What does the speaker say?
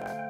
Bye.